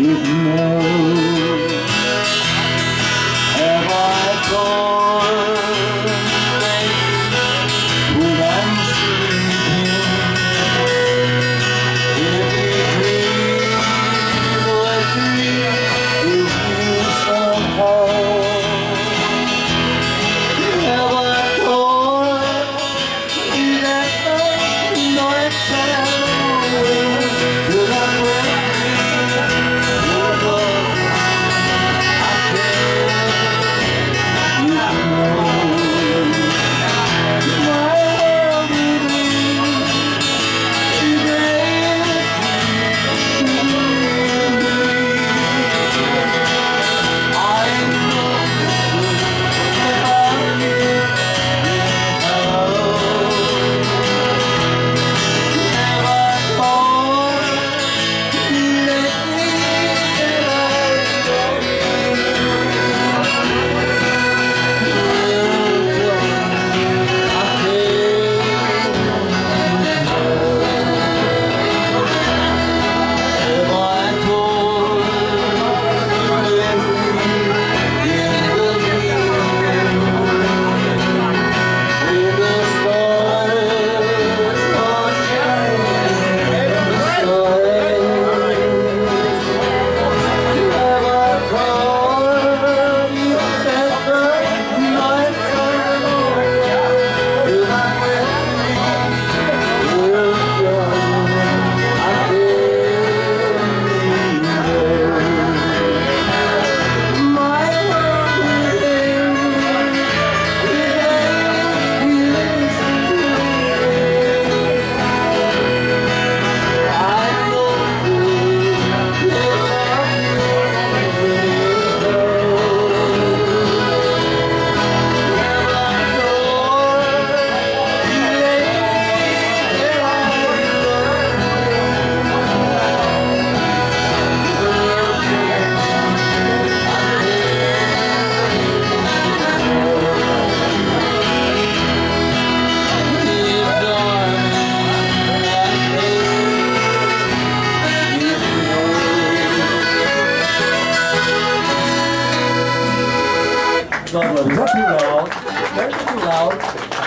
no Have I gone Lovely. Is that too loud? That's too loud.